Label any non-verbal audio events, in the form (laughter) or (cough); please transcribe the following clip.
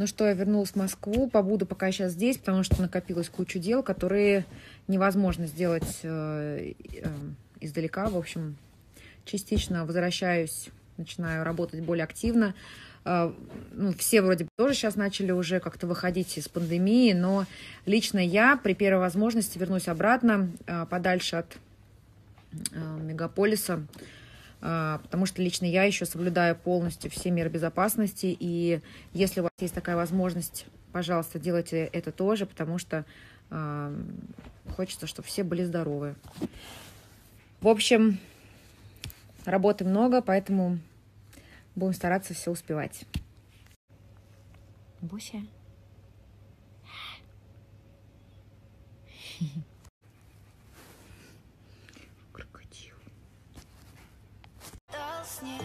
Ну что, я вернулась в Москву, побуду пока сейчас здесь, потому что накопилось кучу дел, которые невозможно сделать э, э, издалека. В общем, частично возвращаюсь, начинаю работать более активно. Э, ну, все вроде бы тоже сейчас начали уже как-то выходить из пандемии, но лично я при первой возможности вернусь обратно, э, подальше от э, мегаполиса, потому что лично я еще соблюдаю полностью все меры безопасности, и если у вас есть такая возможность, пожалуйста, делайте это тоже, потому что хочется, чтобы все были здоровы. В общем, работы много, поэтому Будем стараться все успевать. Буся. (laughs) śnie